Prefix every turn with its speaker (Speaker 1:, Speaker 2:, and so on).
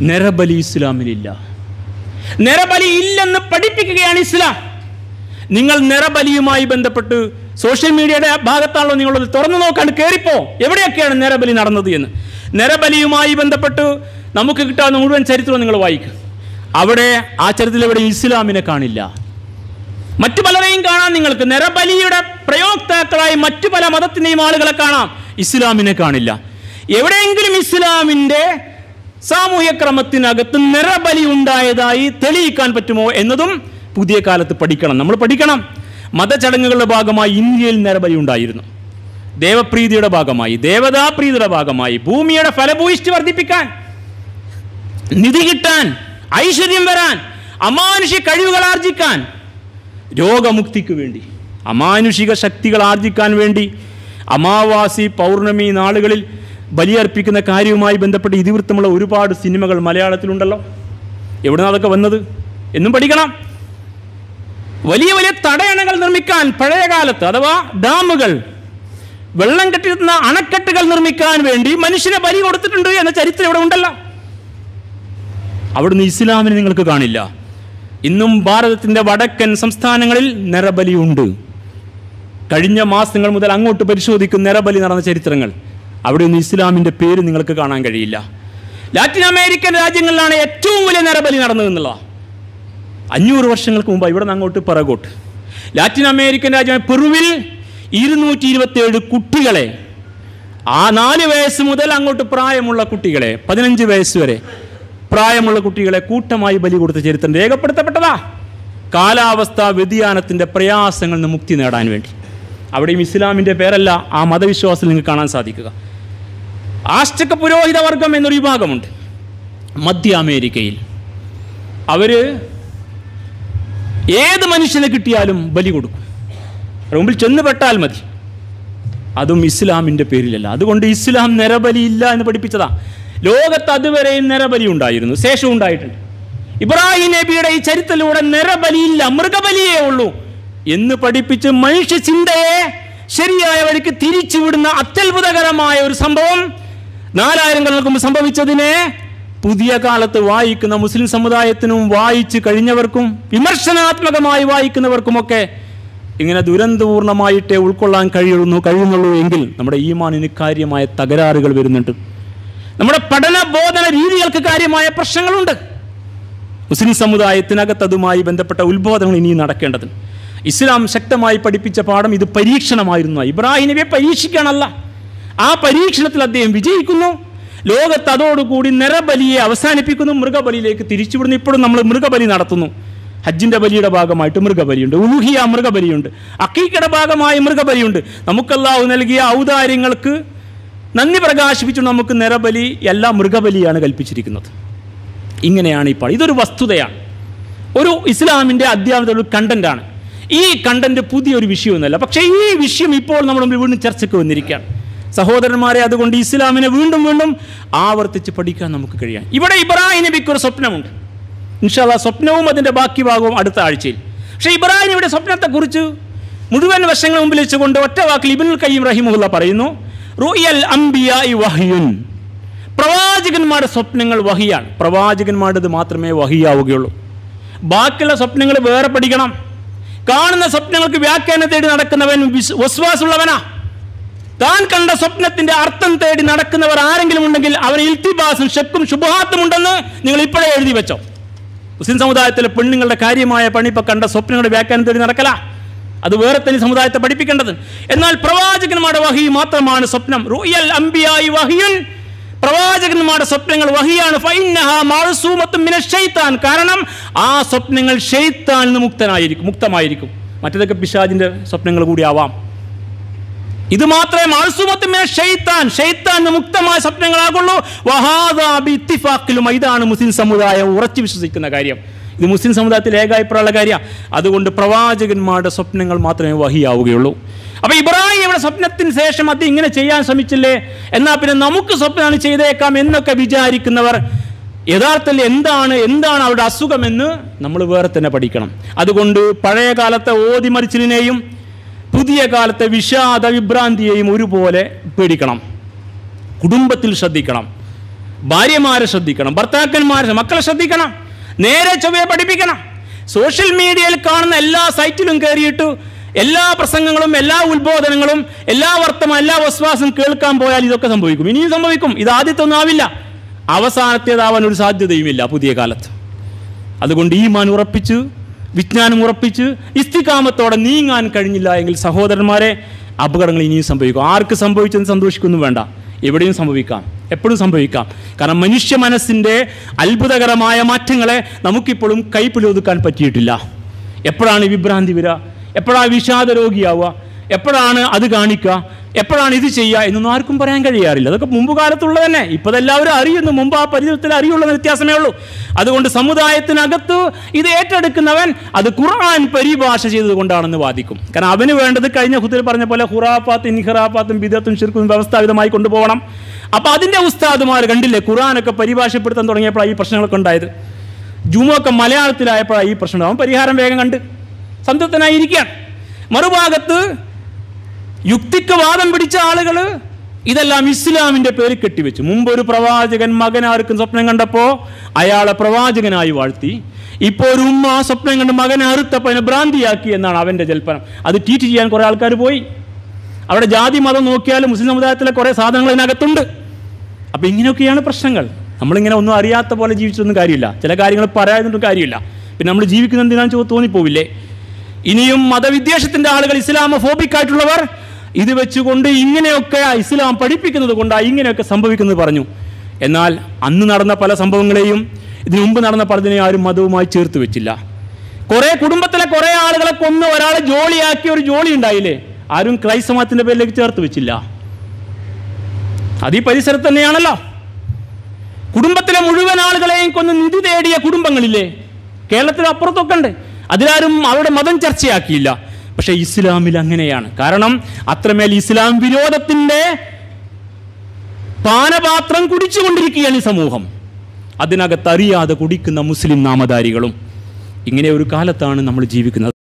Speaker 1: നിറബലി ഇസ്ലാമിലില്ല. നിറബലി ഇല്ലെന്ന് പഠിപ്പിക്കുകയാണ് ഇസ്ലാം. നിങ്ങൾ നിറബലിയുമായി ബന്ധപ്പെട്ട് സോഷ്യൽ മീഡിയയുടെ ഭാഗത്താണല്ലോ നിങ്ങളത് തുറന്നു നോക്കാൻ കയറിപ്പോ എവിടെയൊക്കെയാണ് നിറബലി നടന്നത് എന്ന്? നിറബലിയുമായി ബന്ധപ്പെട്ട് നമുക്ക് കിട്ടാവുന്ന മുഴുവൻ ചരിത്രവും നിങ്ങൾ വായിക്കും. അവിടെ ആ ചരിത്രത്തിൽ എവിടെ ഇസ്ലാമിനെ കാണില്ല. മറ്റു പലരെയും കാണാം നിങ്ങൾക്ക്. നിറബലിയുടെ പ്രയോക്താക്കളായി മറ്റു പല മതത്തിന്റെയും ആളുകളെ കാണാം. ഇസ്ലാമിനെ കാണില്ല. എവിടെയെങ്കിലും ഇസ്ലാമിന്റെ സാമൂഹ്യ ക്രമത്തിനകത്ത് നിറബലി ഉണ്ടായതായി തെളിയിക്കാൻ പറ്റുമോ എന്നതും പുതിയ കാലത്ത് പഠിക്കണം. നമ്മൾ പഠിക്കണം. മതചടങ്ങുകളുടെ ഭാഗമായി ഇന്ത്യയിൽ നിറബലി ഉണ്ടായിരുന്നു. ദേവപ്രീതിയുടെ ഭാഗമായി ദേവതാപ്രീതിയുടെ ഭാഗമായി ഭൂമിയുടെ ഫലഭൂയിഷ്ടി വർദ്ധിപ്പിക്കാൻ നിധി കിട്ടാൻ ഐശ്വര്യം വരാൻ അമാനുഷിക കഴിവുകൾ ആർജിക്കാൻ രോഗമുക്തിക്ക് വേണ്ടി അമാനുഷിക ശക്തികൾ ആർജിക്കാൻ വേണ്ടി അമാവാസി പൗർണമി നാളുകളിൽ ബലിയർപ്പിക്കുന്ന കാര്യവുമായി ബന്ധപ്പെട്ട് ഇതിവൃത്തമുള്ള ഒരുപാട് സിനിമകൾ മലയാളത്തിലുണ്ടല്ലോ. എവിടുന്ന അതൊക്കെ വന്നത്? എന്നും പഠിക്കണം. വലിയ വലിയ തടയണകൾ നിർമ്മിക്കാൻ പഴയ കാലത്ത് അഥവാ ഡാമുകൾ വെള്ളം കെട്ടിരുന്ന അണക്കെട്ടുകൾ നിർമ്മിക്കാൻ വേണ്ടി മനുഷ്യനെ ബലി കൊടുത്തിട്ടുണ്ട് എന്ന ചരിത്രം ഇവിടെ ഉണ്ടല്ലോ. അവിടുന്ന് ഇസ്ലാമിനെ നിങ്ങൾക്ക് കാണില്ല. ഇന്നും ഭാരതത്തിന്റെ വടക്കൻ സംസ്ഥാനങ്ങളിൽ നിരബലിയുണ്ട് കഴിഞ്ഞ മാസങ്ങൾ മുതൽ അങ്ങോട്ട് പരിശോധിക്കും നിറബലി നടന്ന ചരിത്രങ്ങൾ. അവിടെ ഒന്നും ഇസ്ലാമിന്റെ പേര് നിങ്ങൾക്ക് കാണാൻ കഴിയില്ല. ലാറ്റിൻ അമേരിക്കൻ രാജ്യങ്ങളിലാണ് ഏറ്റവും വലിയ നിറബലി നടന്നതെന്നുള്ളതാണ് അഞ്ഞൂറ് വർഷങ്ങൾക്ക് മുമ്പ് ഇവിടെ നിന്ന് അങ്ങോട്ട് പിറകോട്ട്. ലാറ്റിൻ അമേരിക്കൻ രാജ്യമായ പെറുവിൽ ഇരുന്നൂറ്റി ഇരുപത്തിയേഴ് കുട്ടികളെ ആ നാല് വയസ്സ് മുതൽ അങ്ങോട്ട് പ്രായമുള്ള കുട്ടികളെ പതിനഞ്ച് വയസ്സ് വരെ പ്രായമുള്ള കുട്ടികളെ കൂട്ടമായി ബലി കൊടുത്ത ചരിത്രം രേഖപ്പെടുത്തപ്പെട്ടതാ. കാലാവസ്ഥാ വ്യതിയാനത്തിന്റെ പ്രയാസങ്ങളിൽ നിന്ന് മുക്തി നേടാൻ വേണ്ടി. അവിടെയും ഇസ്ലാമിന്റെ പേരല്ല ആ മതവിശ്വാസം നിങ്ങൾക്ക് കാണാൻ സാധിക്കുക. ആസ്റ്റക പുരോഹിത വർഗം എന്നൊരു വിഭാഗമുണ്ട്. മധ്യ അമേരിക്കയിൽ. അവർ ഏത് മനുഷ്യനെ കിട്ടിയാലും ബലി കൊടുക്കും. മുമ്പിൽ ചെന്ന് പെട്ടാൽ മതി. അതും ഇസ്ലാമിന്റെ പേരിലല്ല. അതുകൊണ്ട് ഇസ്ലാം നിരബലി ഇല്ല എന്ന് പഠിപ്പിച്ചതാ. ലോകത്ത് അതുവരെയും നിരബലി ഉണ്ടായിരുന്നു. ശേഷം ഉണ്ടായിട്ടുണ്ട്. ഇബ്രാഹിം നബിയുടെ ഈ ചരിത്രത്തിലൂടെ നരബലിയില്ല മൃഗബലിയേ ഉള്ളൂ എന്ന് പഠിപ്പിച്ച് മനുഷ്യ ചിന്തയെ ശരിയായ വഴിക്ക് തിരിച്ചുവിടുന്ന അത്യത്ഭുതകരമായ ഒരു സംഭവം നാലായിരം കൊല്ലങ്ങൾക്ക് മുമ്പ് സംഭവിച്ചതിനെ പുതിയ കാലത്ത് വായിക്കുന്ന മുസ്ലിം സമുദായത്തിനും വായിച്ചു കഴിഞ്ഞവർക്കും വിമർശനാത്മകമായി വായിക്കുന്നവർക്കുമൊക്കെ ഇങ്ങനെ ദുരന്തപൂർണമായിട്ടേ ഉൾക്കൊള്ളാൻ കഴിയുന്നു കഴിയുന്നുള്ളൂ എങ്കിൽ നമ്മുടെ ഈമാനിന് കാര്യമായ തകരാറുകൾ വരുന്നുണ്ട്. നമ്മുടെ പഠന ബോധന രീതികൾക്ക് കാര്യമായ പ്രശ്നങ്ങളുണ്ട്. മുസ്ലിം സമുദായത്തിനകത്ത് അതുമായി ബന്ധപ്പെട്ട ഉത്ബോധനങ്ങൾ ഇനിയും നടക്കേണ്ടത്. ഇസ്ലാം ശക്തമായി പഠിപ്പിച്ച പാഠം ഇത് പരീക്ഷണമായിരുന്നു. ഇബ്രാഹിം നബിയെ പരീക്ഷിക്കാനല്ല ആ പരീക്ഷണത്തിൽ അദ്ദേഹം വിജയിക്കുന്നു. ലോകത്ത് അതോടുകൂടി നിറബലിയെ അവസാനിപ്പിക്കുന്നു. മൃഗബലിയിലേക്ക് തിരിച്ചുവിടുന്നു. ഇപ്പോഴും നമ്മൾ മൃഗബലി നടത്തുന്നു. ഹജ്ജിന്റെ ബലിയുടെ ഭാഗമായിട്ട് മൃഗബലിയുണ്ട്. ഊഹിയ മൃഗബലിയുണ്ട്. അക്കീക്കയുടെ ഭാഗമായി മൃഗബലിയുണ്ട്. നമുക്കല്ലാഹു നൽകിയ ഔദാര്യങ്ങൾക്ക് നന്ദി പ്രകാശിപ്പിച്ചു നമുക്ക് നിറബലി എല്ലാ മൃഗബലിയാണ് കൽപ്പിച്ചിരിക്കുന്നത്. ഇങ്ങനെയാണ് ഈ ഇതൊരു വസ്തുതയാണ്. ഒരു ഇസ്ലാമിന്റെ അധ്യാപനത്തിൽ ഒരു കണ്ടന്റാണ് ഈ കണ്ടന്റ് പുതിയൊരു വിഷയമൊന്നുമല്ല. പക്ഷേ ഈ വിഷയം ഇപ്പോൾ നമ്മുടെ വീണ്ടും ചർച്ചയ്ക്ക് വന്നിരിക്കുകയാണ്. സഹോദരന്മാരെ അതുകൊണ്ട് ഇസ്ലാമിനെ വീണ്ടും വീണ്ടും ആവർത്തിച്ച് പഠിക്കാൻ നമുക്ക് കഴിയാം ഇവിടെ ഇബ്രാഹിം നബിക്ക് ഒരു സ്വപ്നമുണ്ട്. ഇൻഷാല്ല സ്വപ്നവും അതിന്റെ ബാക്കി ഭാഗവും അടുത്ത ആഴ്ചയിൽ. പക്ഷേ ഇബ്രാഹിം ഇവിടെ സ്വപ്നത്തെക്കുറിച്ച് മുഴുവൻ വശങ്ങൾ മുമ്പിൽ വെച്ചുകൊണ്ട് ഒറ്റ വാക്കിൽ ഇബിനുൽ കയ്യം റഹിമുല്ല പറയുന്നു റുയൽ അംബിയ വഹിയുൻ പ്രവാചകന്മാരുടെ സ്വപ്നങ്ങൾ വഹിയാണ്. പ്രവാചകന്മാരുടേത് മാത്രമേ വഹിയാവുകയുള്ളൂ. ബാക്കിയുള്ള സ്വപ്നങ്ങൾ വേറെ പഠിക്കണം. കാണുന്ന സ്വപ്നങ്ങൾക്ക് വ്യാഖ്യാനം തേടി നടക്കുന്നവൻ വിശ്വാസമുള്ളവനാണ് താൻ കണ്ട സ്വപ്നത്തിന്റെ അർത്ഥം തേടി നടക്കുന്നവർ ആരെങ്കിലും ഉണ്ടെങ്കിൽ അവന് ഇൽത്തിബാസും ഷെക്കും ശുഭഹാത്തും ഉണ്ടെന്ന് നിങ്ങൾ ഇപ്പോഴേ എഴുതി വെച്ചോ. മുസ്ലിം സമുദായത്തിലെ പെണ്ണുങ്ങളുടെ കാര്യമായ പണി ഇപ്പൊ കണ്ട സ്വപ്നങ്ങളുടെ വ്യാഖ്യാനം തേടി നടക്കല. അത് വേറെ തന്നെ സമുദായത്തെ പഠിപ്പിക്കേണ്ടത്. എന്നാൽ പ്രവാചകന്മാരുടെ വഹി മാത്രമാണ് സ്വപ്നം. റുയൽ അംബിയായി വഹിയുൻ. പ്രവാചകന്മാരുടെ സ്വപ്നങ്ങൾ വഹിയാണ്. കാരണം ആ സ്വപ്നങ്ങൾ ഷെയ്ത്താൻ മുക്തനായിരിക്കും മുക്തമായിരിക്കും. മറ്റേതൊക്കെ പിശാജിന്റെ സ്വപ്നങ്ങൾ കൂടി ആവാം. ഇത് മാത്രമേ മാൾസുമത്തുമേ ഷെയ്ത്താൻ ഷെയ്ത്താൻ മുക്തമായ സ്വപ്നങ്ങളാകുള്ളൂ. വഹാദാ ബി ഇത്തിഫാക്കിലും ഇതാണ് മുസ്ലിം സമുദായം ഉറച്ചു വിശ്വസിക്കുന്ന കാര്യം. ഇത് മുസ്ലിം സമുദായത്തിൽ ഏകാഭിപ്രായമുള്ള കാര്യമാണ് അതുകൊണ്ട് പ്രവാചകന്മാരുടെ സ്വപ്നങ്ങൾ മാത്രമേ വഹിയാവുകയുള്ളൂ. അപ്പൊ ഇബ്രാഹിം ഇവിടെ സ്വപ്നത്തിന് ശേഷം അത് ഇങ്ങനെ ചെയ്യാൻ ശ്രമിച്ചില്ലേ? എന്നാൽ പിന്നെ നമുക്ക് സ്വപ്നമാണ് ചെയ്തേക്കാം എന്നൊക്കെ വിചാരിക്കുന്നവർ യഥാർത്ഥത്തിൽ എന്താണ് എന്താണ് അവരുടെ അസുഖമെന്ന് നമ്മൾ വേറെ തന്നെ പഠിക്കണം. അതുകൊണ്ട് പഴയ കാലത്തെ ഓതിമറിച്ചിലിനെയും പുതിയ കാലത്തെ വിഷാദ വിഭ്രാന്തിയെയും ഒരുപോലെ പേടിക്കണം. കുടുംബത്തിൽ ശ്രദ്ധിക്കണം. ഭാര്യമാരെ ശ്രദ്ധിക്കണം. ഭർത്താക്കന്മാരെ മക്കളെ ശ്രദ്ധിക്കണം. നേരെ ചൊവ്വയെ പഠിപ്പിക്കണം. സോഷ്യൽ മീഡിയയിൽ കാണുന്ന എല്ലാ സൈറ്റിലും കയറിയിട്ട് എല്ലാ പ്രസംഗങ്ങളും എല്ലാ ഉത്ബോധനങ്ങളും എല്ലാ വർത്തമാനം എല്ലാ വസ്വാസം കേൾക്കാൻ പോയാൽ ഇതൊക്കെ സംഭവിക്കും. ഇനിയും സംഭവിക്കും. ഇത് ആദ്യത്തെ ഒന്നും ആവില്ല. അവസാനത്തേതാവാൻ ഒരു സാധ്യതയുമില്ല പുതിയ കാലത്ത്. അതുകൊണ്ട് ഈ മാൻ ഉറപ്പിച്ച് വിജ്ഞാനം ഉറപ്പിച്ച് ഇസ്തികാമത്തോടെ നീങ്ങാൻ കഴിഞ്ഞില്ല എങ്കിൽ സഹോദരന്മാരെ അപകടങ്ങൾ ഇനിയും സംഭവിക്കും. ആർക്ക് സംഭവിച്ചെന്ന് സന്തോഷിക്കൊന്നും വേണ്ട. എവിടെയും സംഭവിക്കാം. എപ്പോഴും സംഭവിക്കാം. കാരണം മനുഷ്യ മനസ്സിന്റെ അത്ഭുതകരമായ മാറ്റങ്ങളെ നമുക്കിപ്പോഴും കൈപ്പിലൊതുക്കാൻ പറ്റിയിട്ടില്ല. എപ്പോഴാണ് വിഭ്രാന്തി വരിക എപ്പോഴാണ് വിഷാദ രോഗിയാവുക എപ്പോഴാണ് അത് കാണിക്കുക? എപ്പോഴാണ് ഇത് ചെയ്യുക എന്നൊന്നും ആർക്കും പറയാൻ കഴിയാറില്ല. അതൊക്കെ മുമ്പ് കാലത്തുള്ള തന്നെ. ഇപ്പോൾ എല്ലാവരും അറിയുന്നു മുമ്പ് ആ പരിചയത്തിൽ അറിയുള്ള വ്യത്യാസമേ ഉള്ളൂ. അതുകൊണ്ട് സമുദായത്തിനകത്ത് ഇത് ഏറ്റെടുക്കുന്നവൻ അത് ഖുർആൻ പരിഭാഷ ചെയ്തതുകൊണ്ടാണെന്ന് വാദിക്കും. കാരണം അവന് വേണ്ടത് കഴിഞ്ഞ ഹുത്തിൽ പറഞ്ഞ പോലെ ഹുറാപ്പാത്തും ഇൻഹിറാഫാത്തും ബിദത്തും ശിർക്കും വ്യവസ്ഥാപിതമായി കൊണ്ടുപോകണം. അപ്പോൾ അതിന്റെ ഉസ്താദുമാർ കണ്ടില്ലേ? ഖുർആനൊക്കെ പരിഭാഷപ്പെടുത്താൻ തുടങ്ങിയപ്പോഴാണ് ഈ പ്രശ്നങ്ങളൊക്കെ ഉണ്ടായത്. ജുമൊക്കെ മലയാളത്തിലായപ്പോഴാണ് ഈ പ്രശ്നം. അവൻ പരിഹാരം വേഗം കണ്ട് സംതൃപ്തനായിരിക്കുകയാണ് മറുഭാഗത്ത് യുക്തിക്ക് വാദം പിടിച്ച ആളുകൾ ഇതെല്ലാം ഇസ്ലാമിന്റെ പേര് കെട്ടിവെച്ചു. മുമ്പ് ഒരു പ്രവാചകൻ മകൻ ആർക്കും സ്വപ്നം കണ്ടപ്പോൾ അയാളെ പ്രവാചകനായി വാഴ്ത്തി. ഇപ്പോ ഒരു ഉമ്മ ആ സ്വപ്നം കണ്ട് മകനെ അറുത്തപ്പോൾ അതിനെ ഭ്രാന്തിയാക്കി എന്നാണ് അവന്റെ ജൽപ്പനം. അത് ട്വീറ്റ് ചെയ്യാൻ കുറേ ആൾക്കാർ പോയി. അവിടെ ജാതി മതം നോക്കിയാലും മുസ്ലിം സമുദായത്തിലെ കുറേ സാധനങ്ങൾ ഇതിനകത്തുണ്ട്. അപ്പോൾ ഇങ്ങനെയൊക്കെയാണ് പ്രശ്നങ്ങൾ. നമ്മളിങ്ങനെ ഒന്നും അറിയാത്ത പോലെ ജീവിച്ചൊന്നും കാര്യമില്ല. ചില കാര്യങ്ങൾ പറയാതൊന്നും കാര്യമില്ല. പിന്നെ നമ്മൾ ജീവിക്കുന്ന എന്തിനാണെന്ന് തോന്നിപ്പോവില്ലേ? ഇനിയും മതവിദ്വേഷത്തിന്റെ ആളുകൾ ഇസ്ലാമോഫോബിക് ആയിട്ടുള്ളവർ ഇത് വെച്ചുകൊണ്ട് ഇങ്ങനെയൊക്കെ ഇസ്ലാം പഠിപ്പിക്കുന്നത് കൊണ്ടാണ് ഇങ്ങനെയൊക്കെ സംഭവിക്കുന്നത് പറഞ്ഞു. എന്നാൽ അന്ന് നടന്ന പല സംഭവങ്ങളെയും ഇതിനു മുമ്പ് നടന്ന പലതിനെ ആരും മതവുമായി ചേർത്ത് വെച്ചില്ല. കുറെ കുടുംബത്തിലെ കുറെ ആളുകളെ കൊന്ന് ഒരാളെ ജോളിയാക്കിയ ഒരു ജോലി ഉണ്ടായില്ലേ? ആരും ക്രൈസ്തമത്തിന്റെ പേരിലേക്ക് ചേർത്ത് വെച്ചില്ല. അത് ഈ പരിസരത്ത് തന്നെയാണല്ലോ. കുടുംബത്തിലെ മുഴുവൻ ആളുകളെയും കൊന്ന് നിധി തേടിയ കുടുംബങ്ങളില്ലേ? കേരളത്തിൽ അപ്പുറത്തൊക്കെ ഉണ്ട്. അതിലാരും അവരുടെ മതം ചർച്ചയാക്കിയില്ല. പക്ഷേ ഇസ്ലാമിൽ അങ്ങനെയാണ്. കാരണം അത്രമേൽ ഇസ്ലാം വിരോധത്തിന്റെ പാനപാത്രം കുടിച്ചുകൊണ്ടിരിക്കുകയാണ് ഈ സമൂഹം. അതിനകത്ത് അറിയാതെ കുടിക്കുന്ന മുസ്ലിം നാമധാരികളും. ഇങ്ങനെ ഒരു കാലത്താണ് നമ്മൾ ജീവിക്കുന്നത്.